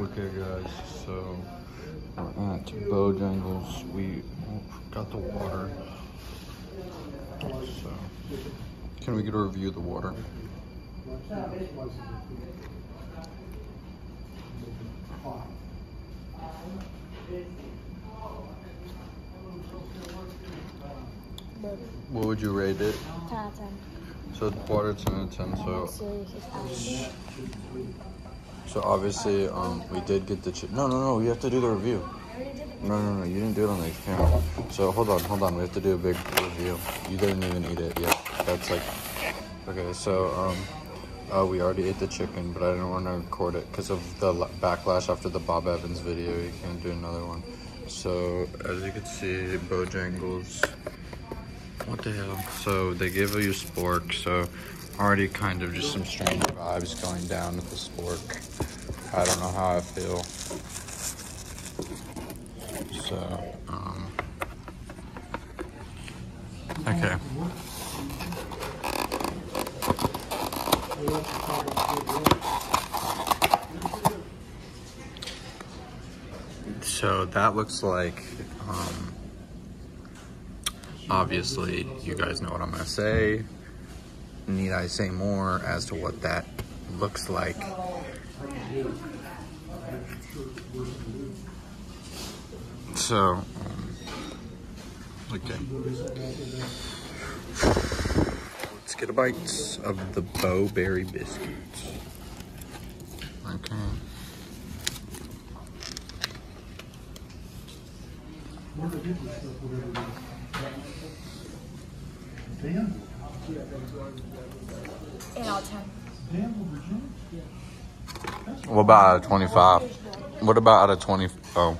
Okay, guys, so we're at Bojangles. We got the water. So, can we get a review of the water? What would you rate it? 10 out of 10. So the water 10 out of 10. So Serious is out. So obviously um we did get the chip. No no no. You have to do the review. No no no. You didn't do it on the camera. So hold on hold on. We have to do a big review. You didn't even eat it yet. That's like okay. So um. Uh, we already ate the chicken, but I didn't want to record it because of the la- backlash after the Bob Evans video. You can't do another one. So, as you can see, Bojangles what the hell? So they give you spork, so already kind of just some strange vibes going down with the spork. I don't know how I feel. So, um, okay. So that looks like, um, obviously, you guys know what I'm gonna say. Need I say more as to what that looks like? So, um, okay. Let's get a bite of the Bo-Berry biscuits. Okay. Eight out of 10. What about out of 25? What about out of 20? Oh.